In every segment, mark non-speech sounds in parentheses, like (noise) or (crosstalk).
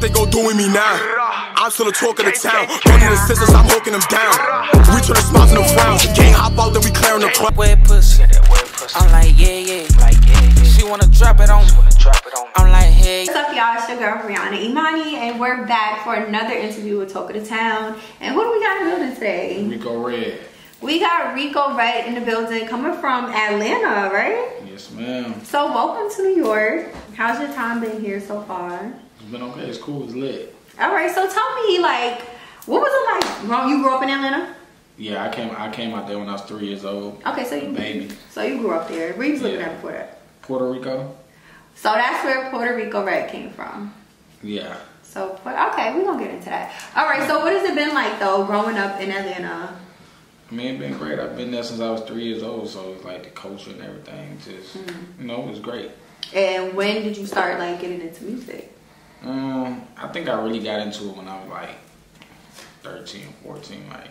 what they go do with me now. I'm still the talk of the town. Don't need assistance, I'm hooking them down. We turn the spots into frowns. Gang hop out, then we clearing the crowd. Wet pussy. I'm like, yeah, yeah. She wanna drop it on me. I'm like, hey. What's up, y'all? It's your girl, Brianna Imani, and we're back for another interview with Talk of the Town. And who do we got in the building today? Rico Redd. We got Rico Redd in the building, coming from Atlanta, right? Yes, ma'am. So, welcome to New York. How's your time been here so far? It's been okay. It's cool. It's lit. All right, so tell me, like, what was it like? You grew up in Atlanta? Yeah, I came. I came out there when I was three years old. Okay, so you baby. So you grew up there. Where you was living Yeah. at before that? Puerto Rico. So that's where Puerto Rico Redd came from. Yeah. So, but okay, we're gonna get into that. All right, so what has it been like though, growing up in Atlanta? I mean, it's been great. I've been there since I was three years old, so it's like the culture and everything. Just Mm-hmm. you know, it was great. And when did you start like getting into music? Um, I think I really got into it when I was like 13, 14, like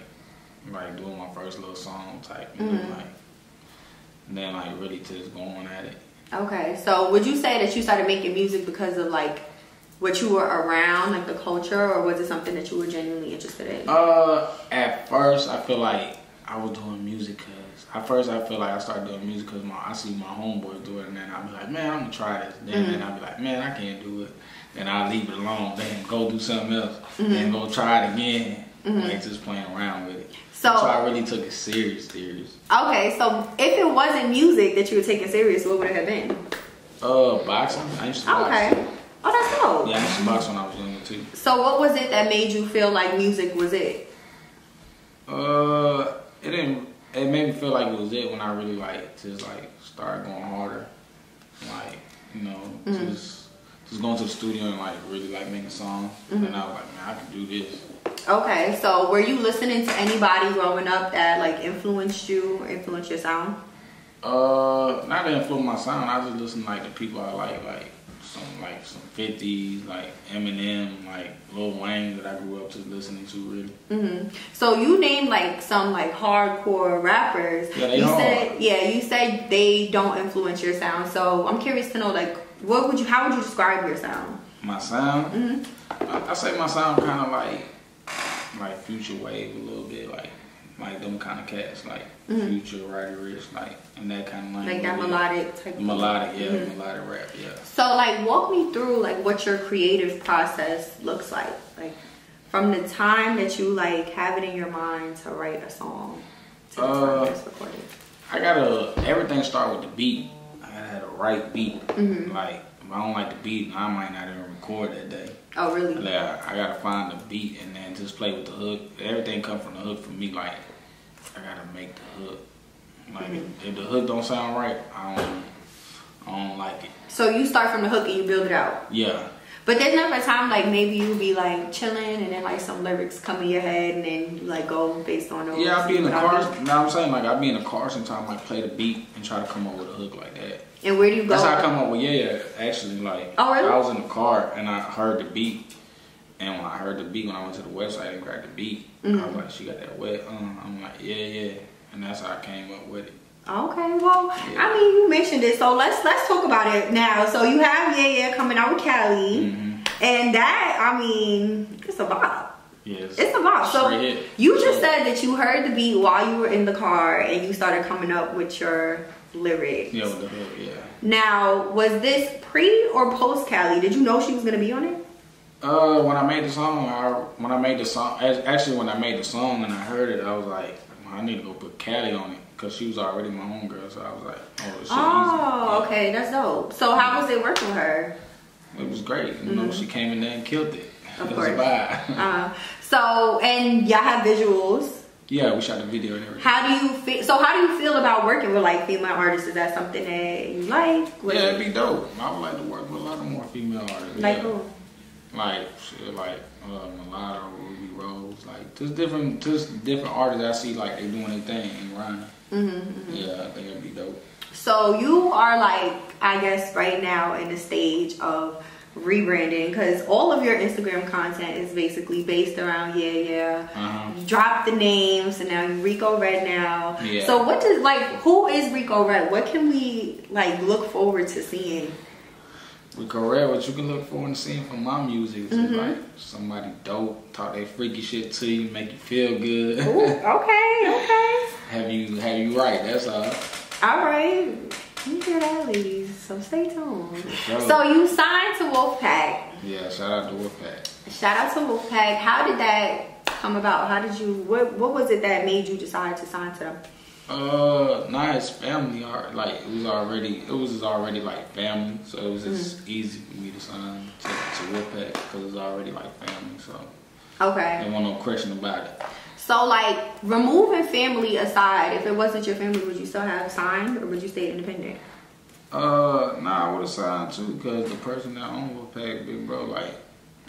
like doing my first little song type, you know, Mhm. like. And then like really just going at it. Okay, so would you say that you started making music because of like what you were around, like the culture, or was it something that you were genuinely interested in? Uh, at first, I feel like I was doing music because at first I feel like I started doing music because my I see my homeboys do it, and then I'll be like, man, I'm gonna try this. Then, Mhm. then I'll be like, man, I can't do it. Then I'll leave it alone. Then go do something else. Mhm. Then go try it again. Mhm. Like just playing around with it. So- so I really took it serious, serious. Okay, so if it wasn't music that you were taking serious, what would it have been? Uh, boxing. I used to box. Okay. Oh, that's dope. Yeah, I used to box when I was younger too. So what was it that made you feel like music was it? Uh, it didn't. It made me feel like it was it when I really like just like started going harder, like you know Mhm. just just going to the studio and like really like making songs. Mhm. And I was like, man, I can do this. Okay, so were you listening to anybody growing up that like influenced you, or influenced your sound? Uh, not to influence my sound. I just listen like the people I like, like some like some fifties, like Eminem, like Lil Wayne that I grew up just listening to. Really. hmm So you named like some like hardcore rappers. Yeah, they you hard. said yeah, you said they don't influence your sound. So I'm curious to know like what would you how would you describe your sound? My sound. hmm I, I say my sound kind of like like future wave a little bit, like like them kind of cats, like Mhm. future Roddy Ricch, like and that kind of language. Like that melodic type. The melodic, yeah, Mhm. melodic rap, yeah. So like walk me through like what your creative process looks like. Like from the time that you like have it in your mind to write a song to the Uh, time recorded. I gotta everything start with the beat. I gotta have the right beat. Mhm. Like if I don't like the beat, I might not even record that day. Oh really? Like I, I gotta find the beat and then just play with the hook. Everything come from the hook for me. Like I gotta make the hook. Like Mhm. if the hook don't sound right, I don't I don't like it. So you start from the hook and you build it out. Yeah. But there's never a time like maybe you be like chilling and then like some lyrics come in your head and then you like go based on those. Yeah, I'll be in the car. Now I'm saying like I'll be in the car sometimes, like play the beat and try to come up with a hook like that. And where do you go? That's how I come up with yeah, yeah. Actually, like Oh, really? I was in the car and I heard the beat, and when I heard the beat, when I went to the website and grabbed the beat, I Mhm. was like, she got that wet. Uh, I'm like, yeah, yeah, and that's how I came up with it. Okay, well, Yeah. I mean, you mentioned it, so let's let's talk about it now. So you have Yeah Yeah coming out with Kali, hmm and that I mean, it's a vibe. Yes, It's a vibe. So hit. you just said that you heard the beat while you were in the car and you started coming up with your lyrics. yeah, with the hook, yeah. Now, was this pre or post Kali? Did you know she was gonna be on it? Uh, when I made the song, I, when I made the song, actually when I made the song and I heard it, I was like, I need to go put Kali on it because she was already my homegirl. So I was like, oh, shit Oh, easy. okay, that's dope. So how was it working with her? It was great. You know, she came in there and killed it. Mm-hmm. Of it course. Uh, so and y'all have visuals. yeah, we shot the video and everything. How do you feel? So how do you feel about working with like female artists? Is that something that you like? What- yeah, it'd be dope. I would like to work with a lot of more female artists. like yeah. who? Like shit, like uh, Mulatto, Rubi Rose, like just different, just different artists. I see like they doing their thing and. Mm-hmm. Yeah, I think it'd be dope. So you are like, I guess, right now in the stage of rebranding because all of your Instagram content is basically based around yeah, yeah. Uh-huh. You dropped the names and now you Rico Redd now. Yeah. So what does like who is Rico Redd? What can we like look forward to seeing? With Correct, what you can look for the scene from my music is Mm-hmm. like somebody dope, talk that freaky shit to you, make you feel good. Ooh, okay, (laughs) okay. have you have you right? That's all. All right. You hear that, ladies. So stay tuned. sure. So you signed to Wolfpack. Yeah, shout out to Wolfpack. Shout out to Wolfpack. How did that come about? How did you? What What was it that made you decide to sign to them? Uh, not his family. Are like it was already. It was already like family, so it was just easy for me to sign to, to Wolfpack because it's already like family. So Okay. there wasn't no question about it. So like removing family aside, if it wasn't your family, would you still have signed or would you stay independent? Uh, nah, I would have signed too because the person that owned Wolfpack, big bro, like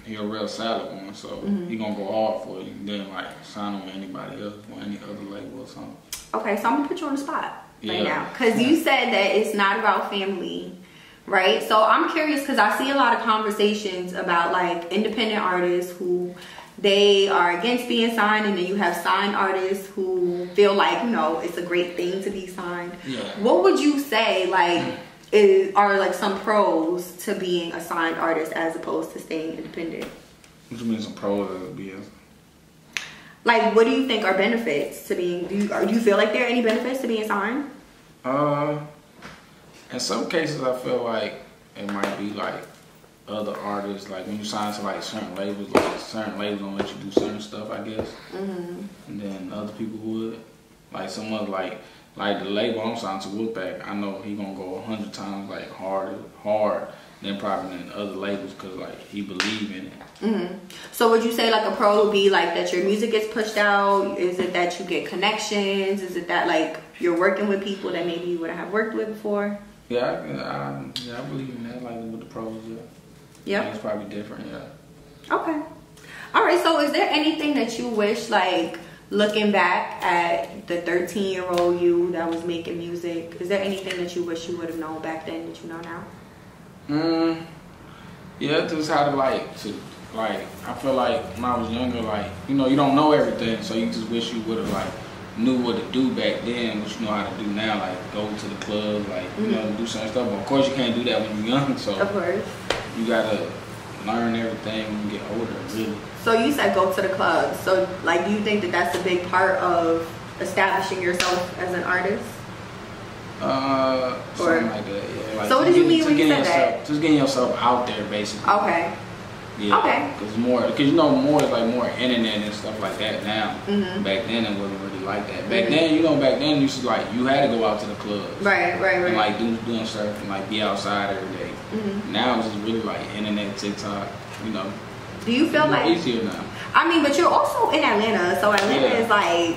he a real solid one, so Mm-hmm. he gonna go hard for you. And then like sign him with anybody else or any other label or something. Okay, so I'm gonna put you on the spot right now because you said that it's not about family, right? So I'm curious because I see a lot of conversations about like independent artists who they are against being signed, and then you have signed artists who feel like you know it's a great thing to be signed. Yeah. What would you say like? Is, are like some pros to being a signed artist as opposed to staying independent? Which means some pros of BS. Like, what do you think are benefits to being? Do you, or do you feel like there are any benefits to being signed? Uh, in some cases, I feel like it might be like other artists, like when you sign to like certain labels, like certain labels don't let you do certain stuff, I guess. Mm-hmm. And then other people would, like some other like like the label I'm signed to Wolfpack. I know he gonna go a hundred times like harder, hard than probably than other labels, cause like he believe in it. So would you say like a pro would be like that your music gets pushed out? Is it that you get connections? Is it that like you're working with people that maybe you wouldn't have worked with before? Yeah, I, I, yeah, I believe in that. Like with the pros, yeah. Yeah. it's probably different. Yeah. Okay. All right. So is there anything that you wish like looking back at the 13 year old you that was making music? Is there anything that you wish you would have known back then that you know now? Mm, yeah, just how to like to like. I feel like when I was younger, like you know, you don't know everything, so you just wish you would have like knew what to do back then, which you know how to do now, like go to the club, like you know, do certain stuff. But of course, you can't do that when you're young, so Of course. you gotta learn everything when you get older, really. So you said go to the club. So like, do you think that that's a big part of establishing yourself as an artist? Uh, Or- something like that. Yeah. Like, So what did you mean when you said that? Just getting yourself out there, basically. Okay. Yeah. Okay. Cause more, cause you know more is like more internet and stuff like that now. Mhm. Back then it wasn't really like that. Back Mhm. then, you know, back then you used to like you had to go out to the clubs Right. Right. right. and like do doing stuff and like be outside every day. Mhm. Now it's just really like internet, TikTok. You know, Do you feel like? easier now. I mean, but you're also in Atlanta, so Atlanta Yeah. is like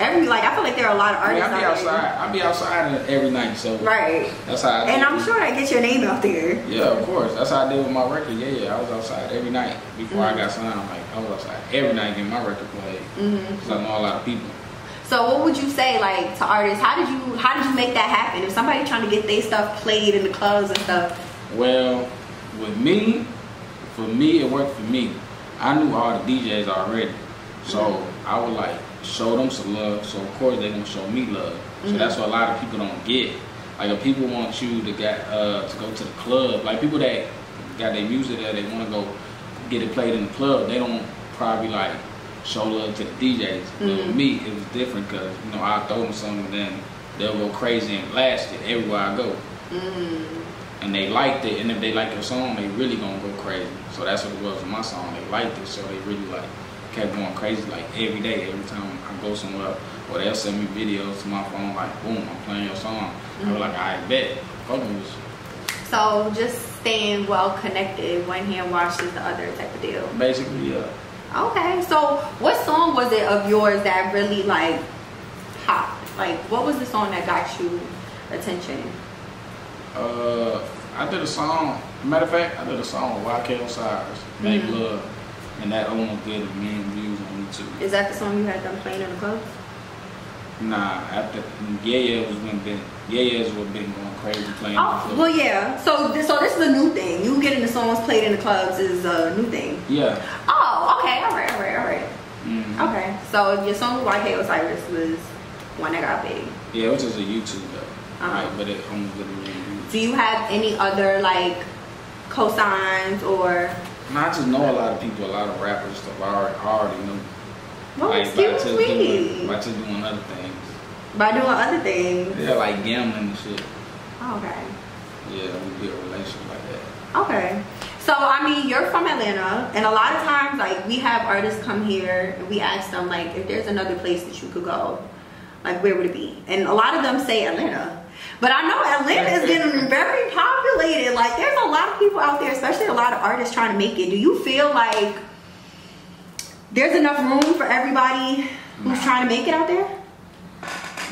every like I feel like there are a lot of I mean, artists I be out there. outside. I be outside every night, so Right. that's how. I And I'm sure that gets your name out there. Yeah, of course. That's how I did with my record. Yeah, yeah. I was outside every night before Mm-hmm. I got signed. Like I was outside every night getting my record played Mm-hmm. because I know a lot of people. So what would you say like to artists? How did you how did you make that happen? If somebody trying to get their stuff played in the clubs and stuff, Well, with me, for me, it worked for me. I knew all the DJs already, so I would like show them some love. So of course they gonna show me love. So mm-hmm. that's what a lot of people don't get. Like if people want you to get uh, to go to the club, like people that got their music there, they want to go get it played in the club. They don't probably like show love to the DJs. But with mm-hmm. me, it was different because you know I throw them something, and then they'll go crazy and blast it everywhere I go mm-hmm. and they liked it. And if they like your song, they really gonna go crazy. So that's what it was with my song. They liked it, so they really like kept going crazy like every day, every time I go somewhere, or they'll send me videos to my phone like, boom, I'm playing your song. I was like, I bet. Fuck so just staying well connected, one hand washes the other type of deal. Basically, yeah. Okay, so what song was it of yours that really like popped? Like, what was the song that got you attention? Uh, I did a song. Matter of fact, I did a song with YK Osiris, Make Mhm. Love, and that almost did a million views on YouTube. Is that the song you had them playing in the clubs? Nah, after Yeah Yeah was when been Yeah Yeah's what been going crazy playing. Oh, the well, yeah. So, this, so this is a new thing. You getting the songs played in the clubs is a new thing. Yeah. Oh, okay, all right, all right, all right. Mhm. Okay, so your song with YK Osiris was one that got big. Yeah, it was just a YouTube though. Uh-huh. Like, but it only really Do you have any other like cosigns or? No, I just know a lot of people, a lot of rappers stuff. I already, I already know. Well, like, by excuse just me. doing, by just doing other things. By doing other things. Yeah, like gambling and shit. Oh, okay. Yeah, we build relations like that. Okay. So I mean, you're from Atlanta, and a lot of times, like we have artists come here, and we ask them like, if there's another place that you could go, like where would it be? And a lot of them say Atlanta. But I know Atlanta is getting very populated. Like there's a lot of people out there, especially a lot of artists trying to make it. Do you feel like there's enough room for everybody who's trying to make it out there?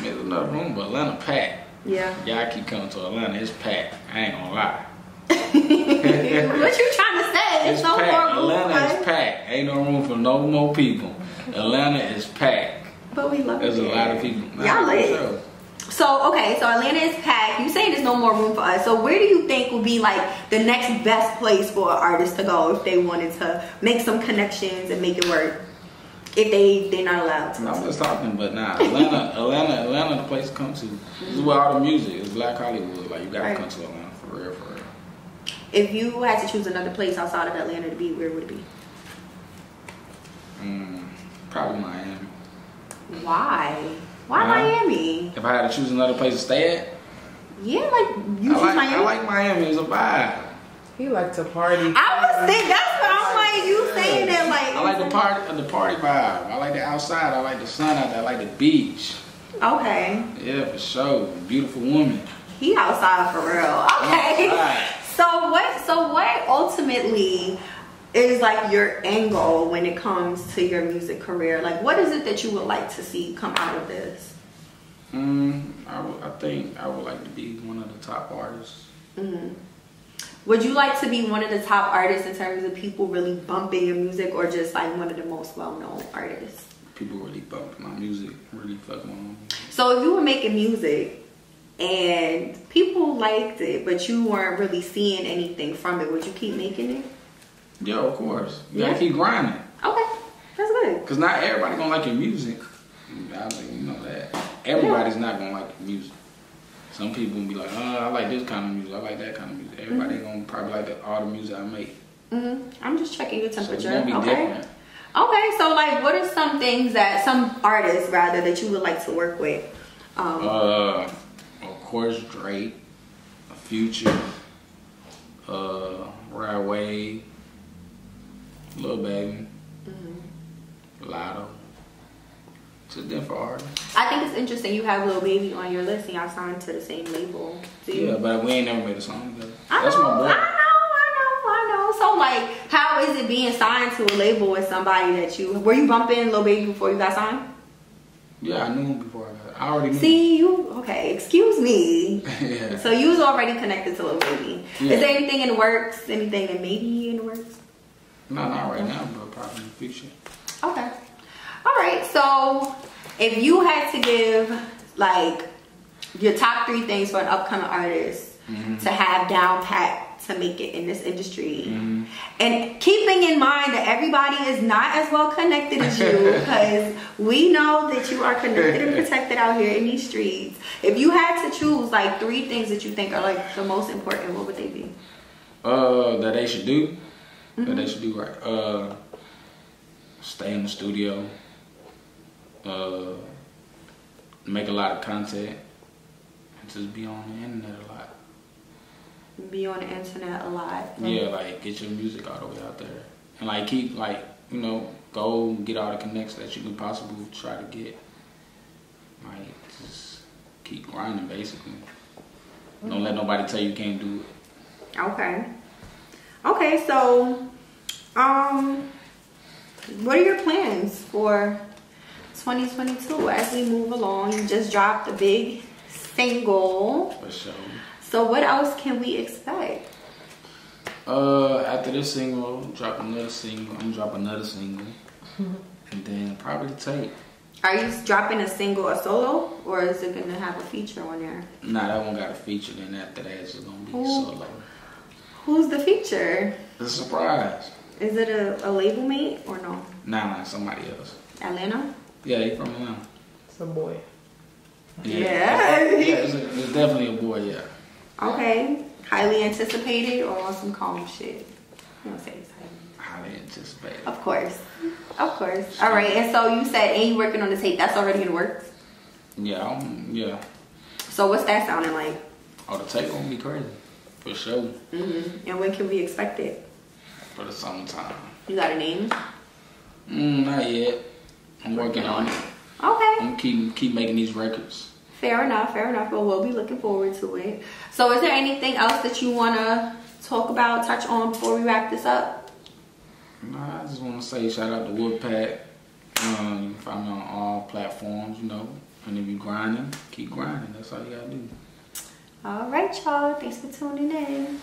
There's enough room, but Atlanta packed. Yeah. Y'all keep coming to Atlanta, it's packed. I ain't gonna lie. (laughs) what you trying to say? It's no packed. more room, Atlanta right? is packed. Ain't no room for no more people. (laughs) Atlanta is packed. But we love There's it. There's a lot of people. Y'all Nah, sure. So okay, so Atlanta is packed. You saying there's no more room for us. So where do you think would be like the next best place for an artist to go if they wanted to make some connections and make it work? If they they're not allowed to. I'm just talking, but nah, Atlanta, (laughs) Atlanta, Atlanta, the place to come to. This is where all the music is. Black Hollywood. Like you gotta Right. come to Atlanta for real, for real. If you had to choose another place outside of Atlanta to be, where would it be? Mm, probably Miami. Why? Why Uh, Miami? If I had to choose another place to stay at, Yeah, like you I choose like, Miami. I like Miami. It's a vibe. He like to party. I was thinking that's what I'm like. You saying that like I like the party, the party vibe. I like the outside. I like the sun out there. I like the beach. Okay, Yeah, for sure. Beautiful woman. he outside for real. Okay. Outside. (laughs) So what? So what ultimately is like your goal when it comes to your music career? Like, what is it that you would like to see come out of this? Mm, I, I think I would like to be one of the top artists. Mm -hmm. Would you like to be one of the top artists in terms of people really bumping your music, or just like one of the most well-known artists? People really bump my music, really fucking on. So if you were making music and people liked it, but you weren't really seeing anything from it, would you keep making it? Yeah, of course. You Yeah. gotta keep grinding. Okay, that's good. Cause not everybody gonna like your music. I think you know that. Everybody's not gonna like your music. Some people will be like, oh, I like this kind of music. I like that kind of music. Everybody Mm-hmm. gonna probably like the, all the music I make. hmm I'm just checking your So it's temperature. gonna be okay. different. Okay, so like, what are some things that some artists rather that you would like to work with? Um, Uh, of course, Drake, Future, uh, Rod Wave, Lil Baby, Mm-hmm. Latto. Just different artists. I think it's interesting you have Lil Baby on your list and y'all signed to the same label. Yeah, but we ain't never made a song together. That's know, my boy. I know, I know, I know. So like, how is it being signed to a label with somebody that you were you bumping Lil Baby before you got signed? Yeah, I knew him before I got. I already knew. See you okay? Excuse me. (laughs) yeah. So you was already connected to Lil Baby. Yeah. Is there anything in the works? Anything that maybe in the works? No, not right now, but probably in the future. Okay. All right. So if you had to give like your top three things for an upcoming artist Mm-hmm. to have down pat to make it in this industry, Mm-hmm. and keeping in mind that everybody is not as well connected as you, (laughs) because we know that you are connected and protected out here in these streets. If you had to choose like three things that you think are like the most important, what would they be? Uh, that they should do. That Mm-hmm. they should do right. Uh, stay in the studio. Uh, make a lot of content. And just be on the internet a lot. Be on the internet a lot. Yeah, like get your music all the way out there, and like keep like you know go get all the connects that you can possibly try to get. Like just keep grinding, basically. Don't let nobody tell you you can't do it. Okay. Okay, so um what are your plans for 2022 as we move along? You just dropped a big single. For sure. So what else can we expect? Uh, after this single, drop another single. I'm gonna drop another single, and then probably tape. Are you dropping a single, a solo, or is it gonna have a feature on there? Nah, that one got a feature. Then after that, it's gonna be Ooh. solo. Who's the feature? It's a surprise. Is it a, a label mate or no? Nah, nah, somebody else. Atlanta? Yeah, he from Atlanta. It's a boy. Yeah, Yeah. yeah, it's, a, it's definitely a boy. Yeah. Okay. Highly anticipated or on some calm shit? You don't say it's highly. Highly anticipated. Of course. Of course. All right. And so you said, and you working on the tape. That's already in the works. Yeah, I'm, yeah. So what's that sounding like? Oh, the tape gonna be crazy for sure Mm-hmm. And when can we expect it? For the summertime. You got a name? Mm, not yet. I'm working on it. Okay. I'm keep keep making these records. Fair enough. Fair enough. But we'll be looking forward to it. So is there anything else that you want to talk about, touch on before we wrap this up? Nah, I just want to say shout out to Wolfpack. Um, you can find me on all platforms, you know. And if you grinding, keep grinding. That's all you gotta do. All right, y'all. Thanks for tuning in.